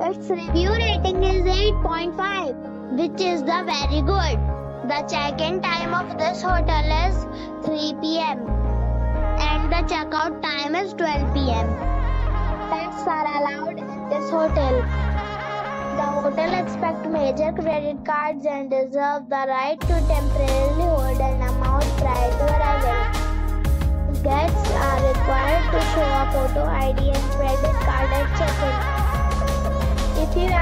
Its review rating is 8.5 which is the very good. The check-in time of this hotel is 3 p.m. and the checkout time is 12 p.m. Pets are allowed in this hotel. The hotel accepts major credit cards and reserves the right to temporarily hold an amount prior to arrival. Guests are required to show a photo ID and credit card at check-in.